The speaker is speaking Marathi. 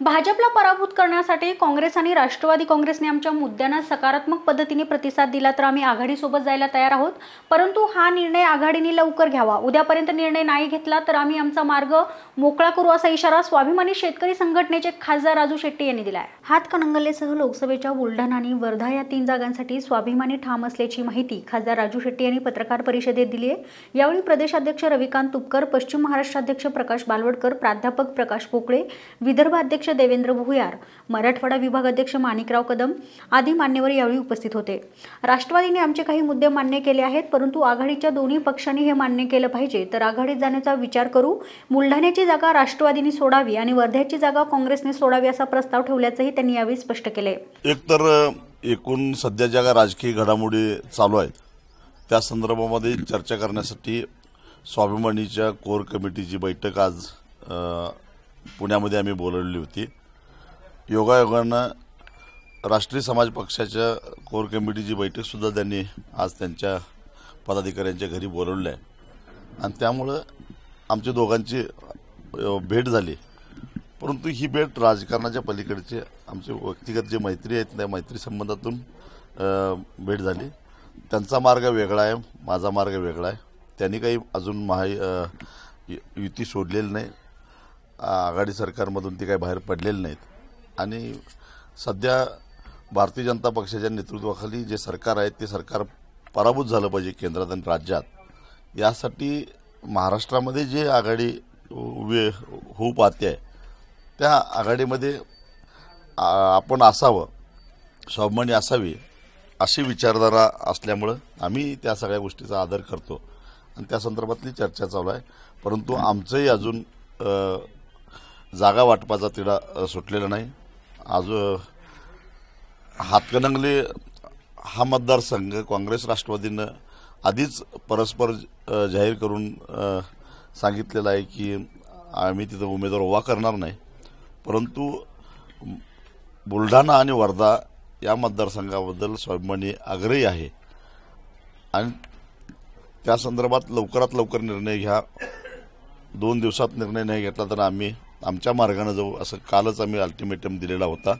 भाजपला पराभूत करण्यासाठी काँग्रेस आणि राष्ट्रवादी काँग्रेसने आमच्या मुद्द्यांना सकारात्मक पद्धतीने प्रतिसाद दिला तर आम्ही आघाडीसोबत जायला तयार आहोत. परंतु हा निर्णय आघाडीने लवकर घ्यावा. उद्यापर्यंत निर्णय नाही घेतला तर आम्ही आमचा मार्ग मोकळा करू असा इशारा स्वाभिमानी शेतकरी संघटनेचे खासदार राजू शेट्टी यांनी दिला आहे हातकणंगलेसह लोकसभेच्या बुलढाणा आणि वर्धा या तीन जागांसाठी स्वाभिमानी ठाम असल्याची माहिती खासदार राजू शेट्टी यांनी पत्रकार परिषदेत दिली आहे. यावेळी प्रदेशाध्यक्ष रविकांत तुपकर पश्चिम महाराष्ट्राध्यक्ष प्रकाश बालवडकर प्राध्यापक प्रकाश पोकळे विदर्भ अध्यक्ष देवेंद्र भुयार मराठवाडा विभाग अध्यक्ष माणिकराव कदम आदी मान्यवर यावेळी उपस्थित होते. राष्ट्रवादीने आमचे काही मुद्दे मान्य केले आहेत परंतु आघाडीच्या दोन्ही पक्षांनी हे मान्य केलं पाहिजे. तर आघाडीत जाण्याचा विचार करू बुलढाण्याची जागा राष्ट्रवादीने सोडावी आणि वर्ध्याची जागा काँग्रेसने सोडावी असा प्रस्ताव ठेवल्याचंही त्यांनी यावेळी स्पष्ट केले. एकतर एकूण सध्या ज्या राजकीय घडामोडी चालू आहेत त्या संदर्भामध्ये चर्चा करण्यासाठी स्वाभिमानीच्या कोर कमिटीची बैठक आज पुण्यामध्ये आम्ही बोलवली होती. योगायोगानं राष्ट्रीय समाज पक्षाच्या कोर कमिटीची बैठकसुद्धा त्यांनी आज त्यांच्या पदाधिकाऱ्यांच्या घरी बोलवली आहे. आणि त्यामुळं आमच्या दोघांची भेट झाली. परंतु ही भेट राजकारणाच्या पलीकडचे आमचे व्यक्तिगत जे मैत्री आहेत त्या मैत्री संबंधातून भेट झाली. त्यांचा मार्ग वेगळा आहे माझा मार्ग वेगळा आहे. त्यांनी काही अजून महा यु- युती सोडलेली नाही. आघाडी सरकारमधून ते काही बाहेर पडलेले नाहीत. आणि सध्या भारतीय जनता पक्षाच्या नेतृत्वाखाली जे सरकार आहे ते सरकार पराभूत झालं पाहिजे केंद्रात आणि राज्यात. यासाठी महाराष्ट्रामध्ये जे आघाडी उभी होऊ पाहते आहे त्या आघाडीमध्ये आपण असावं स्वाभिमानी असावी अशी विचारधारा असल्यामुळं आम्ही त्या सगळ्या गोष्टीचा आदर करतो. आणि त्या संदर्भातली चर्चा चालू आहे. परंतु आमचंही अजून जागा वाटपाचा तिढा सुटलेला नाही. आज हातकणंगले हा मतदारसंघ काँग्रेस राष्ट्रवादीनं आधीच परस्पर जाहीर करून सांगितलेलं आहे की आम्ही तिथं उमेदवार उभा करणार नाही. परंतु बुलढाणा आणि वर्धा या मतदारसंघाबद्दल स्वाभिमानी आग्रही आहे. आणि त्या संदर्भात लवकरात लवकर निर्णय घ्या. दोन दिवसात निर्णय नाही घेतला तर आम्ही आमच्या मार्गाने जाऊ असं कालच आम्ही अल्टिमेटम दिलेला होता.